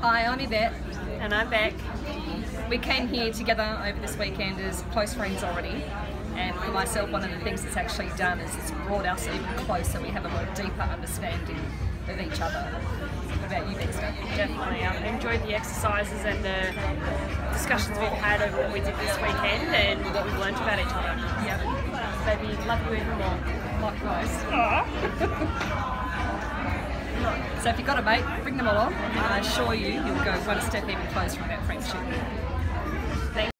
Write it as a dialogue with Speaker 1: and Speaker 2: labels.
Speaker 1: Hi, I'm Yvette.
Speaker 2: And I'm Bec.
Speaker 1: We came here together over this weekend as close friends already. And for myself, one of the things it's actually done is it's brought us even closer. We have a more deeper understanding of each other. What about you, Dexter?
Speaker 2: Definitely. I've enjoyed the exercises and the discussions we've had over what we did this weekend and what we've learned about each other.
Speaker 1: Yep.
Speaker 2: Baby, love you even more.
Speaker 1: Likewise. if you've got a mate, bring them along and I assure you you'll go one step even closer in that friendship.